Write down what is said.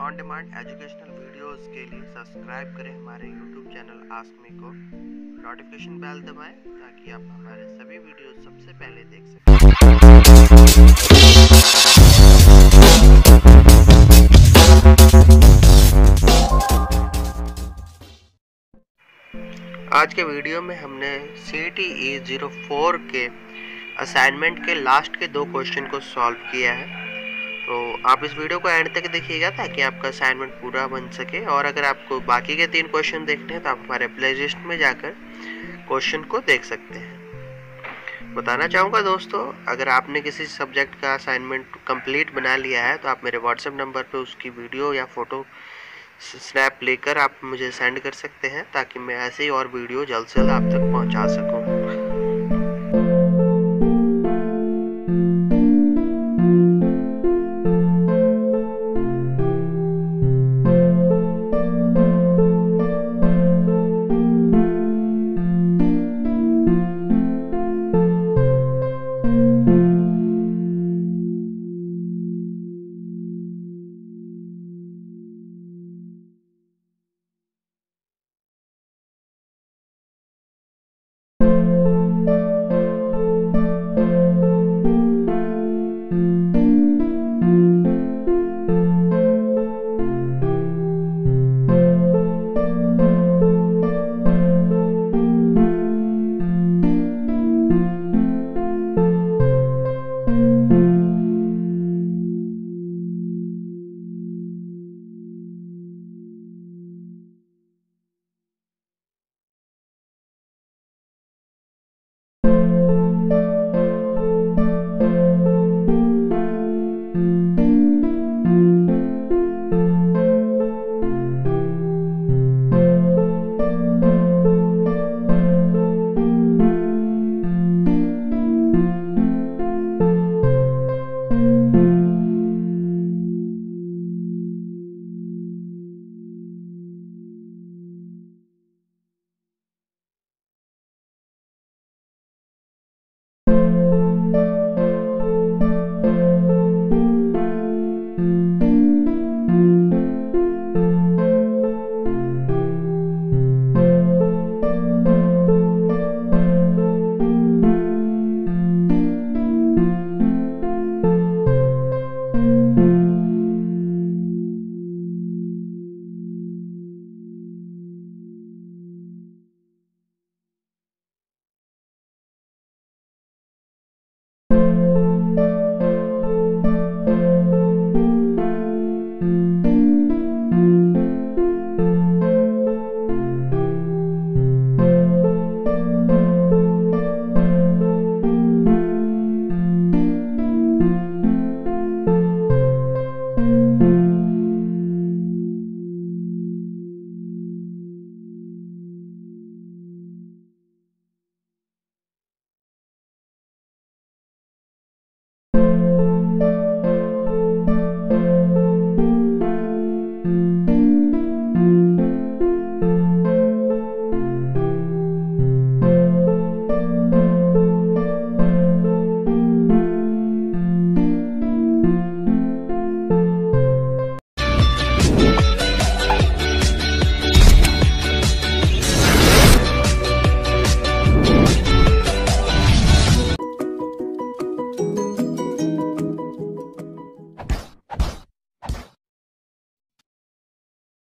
On demand educational videos के लिए subscribe करें हमारे यूट्यूब चैनल आस्क मी को। नोटिफिकेशन बेल दबाएँ ताकि आप हमारे सभी वीडियो सबसे पहले देख सकें। आज के वीडियो में हमने C T E zero four के असाइनमेंट के लास्ट के दो क्वेश्चन को सॉल्व किया है। तो आप इस वीडियो को एंड तक देखिएगा ताकि आपका असाइनमेंट पूरा बन सके। और अगर आपको बाकी के तीन क्वेश्चन देखने हैं तो आप हमारे प्ले लिस्ट में जाकर क्वेश्चन को देख सकते हैं। बताना चाहूँगा दोस्तों, अगर आपने किसी सब्जेक्ट का असाइनमेंट कंप्लीट बना लिया है तो आप मेरे व्हाट्सएप नंबर पर उसकी वीडियो या फ़ोटो स्नैप लेकर आप मुझे सेंड कर सकते हैं, ताकि मैं ऐसे ही और वीडियो जल्द से जल्द आप तक पहुँचा सकूँ।